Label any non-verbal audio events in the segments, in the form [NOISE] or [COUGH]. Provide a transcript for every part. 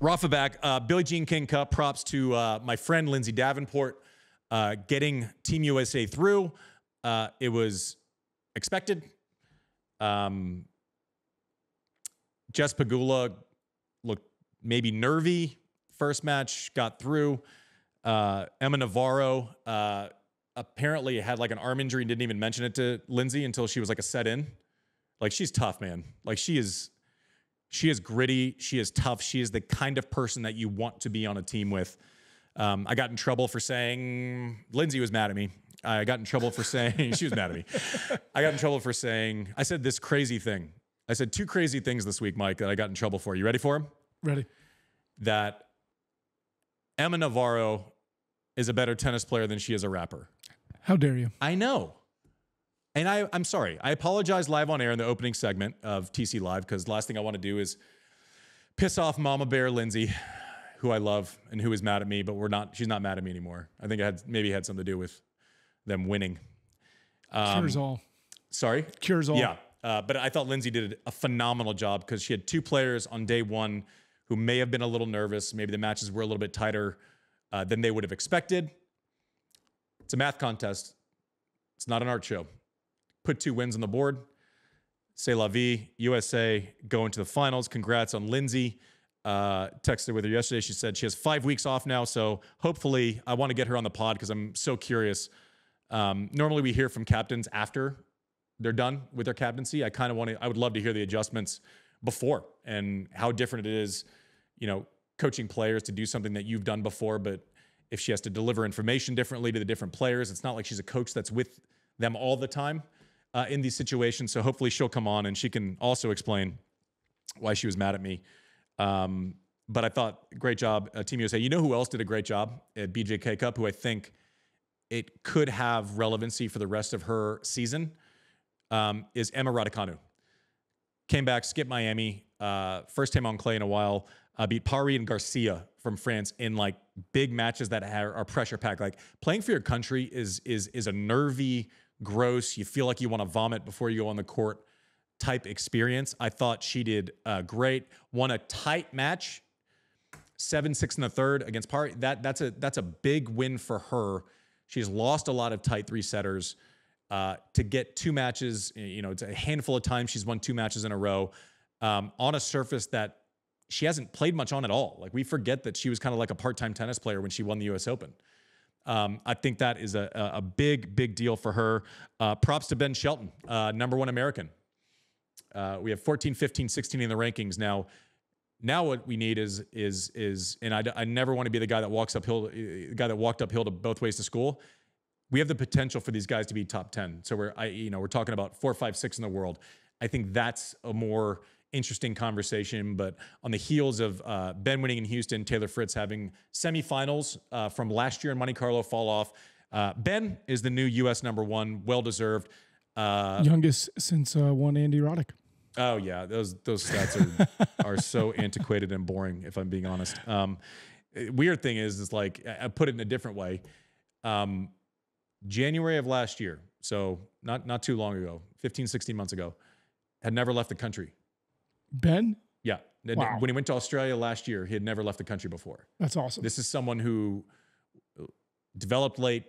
Rafa back. Uh, Billie Jean King Cup. Props to uh, my friend Lindsay Davenport uh, getting Team USA through. Uh, it was expected. Um, Jess Pegula looked maybe nervy. First match got through. Uh, Emma Navarro uh, apparently had like an arm injury and didn't even mention it to Lindsay until she was like a set in. Like she's tough, man. Like she is she is gritty. She is tough. She is the kind of person that you want to be on a team with. Um, I got in trouble for saying Lindsay was mad at me. I got in trouble for saying [LAUGHS] she was mad at me. I got in trouble for saying I said this crazy thing. I said two crazy things this week, Mike, that I got in trouble for. You ready for them? Ready. That Emma Navarro is a better tennis player than she is a rapper. How dare you? I know. And I, I'm sorry. I apologize live on air in the opening segment of TC Live because the last thing I want to do is piss off Mama Bear Lindsay, who I love and who is mad at me, but we're not. She's not mad at me anymore. I think it had maybe had something to do with them winning. Cures all. Sorry. Cures all. Yeah. Uh, but I thought Lindsay did a phenomenal job because she had two players on day one who may have been a little nervous. Maybe the matches were a little bit tighter uh, than they would have expected. It's a math contest. It's not an art show. Put two wins on the board. Say la vie. USA go into the finals. Congrats on Lindsay. Uh, texted with her yesterday. She said she has five weeks off now. So hopefully, I want to get her on the pod because I'm so curious. Um, normally, we hear from captains after they're done with their captaincy. I kind of want to, I would love to hear the adjustments before and how different it is, you know, coaching players to do something that you've done before. But if she has to deliver information differently to the different players, it's not like she's a coach that's with them all the time uh, in these situations. So hopefully she'll come on and she can also explain why she was mad at me. Um, but I thought, great job, uh, Team USA. You know who else did a great job at BJK Cup, who I think it could have relevancy for the rest of her season, um, is Emma Raducanu. Came back, skipped Miami, uh, first time on clay in a while, uh, beat Pari and Garcia from France in like big matches that are, pressure packed. Like playing for your country is is is a nervy, gross. You feel like you want to vomit before you go on the court type experience. I thought she did uh, great. Won a tight match, seven six in the third against Pari. That that's a that's a big win for her. She's lost a lot of tight three setters. Uh, to get two matches, you know, it's a handful of times she's won two matches in a row um, on a surface that she hasn't played much on at all. Like we forget that she was kind of like a part-time tennis player when she won the U.S. Open. Um, I think that is a, a big, big deal for her. Uh, props to Ben Shelton, uh, number one American. Uh, we have 14, 15, 16 in the rankings now. Now what we need is is is, and I, I never want to be the guy that walks uphill, the guy that walked uphill to both ways to school. We have the potential for these guys to be top 10. So we're, I, you know, we're talking about four, five, six in the world. I think that's a more interesting conversation. But on the heels of uh, Ben winning in Houston, Taylor Fritz having semifinals uh, from last year in Monte Carlo fall off. Uh, ben is the new U.S. number one, well deserved. Uh, Youngest since uh, one Andy Roddick. oh yeah, those those stats are [LAUGHS] are so antiquated and boring. If I'm being honest. Um, weird thing is, is like I I put it in a different way. Um, January of last year, so not not too long ago, 15, 16 months ago, had never left the country. Ben, Yeah. Wow. When he went to Australia last year, he had never left the country before. that's awesome. This is someone who uh, developed late,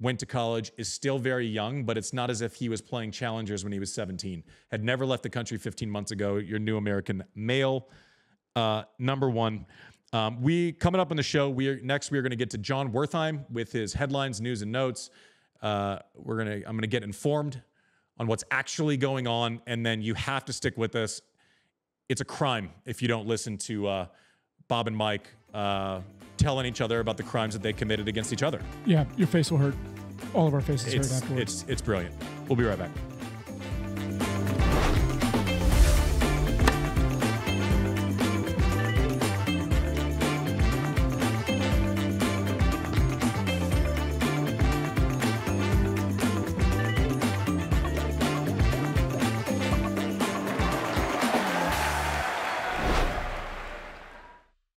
went to college, is still very young, but it's not as if he was playing challengers when he was 17. Had never left the country 15 months ago. Your new American male, uh, number one. Um, we coming up on the show. We are next. We are going to get to Jon Wertheim with his headlines, news, and notes. Uh, we're gonna. I'm going to get informed on what's actually going on, and then you have to stick with us it's a crime if you don't listen to uh, Bob and Mike uh, telling each other about the crimes that they committed against each other. yeah, your face will hurt. All of our faces hurt It's afterwards. it's it's brilliant. We'll be right back.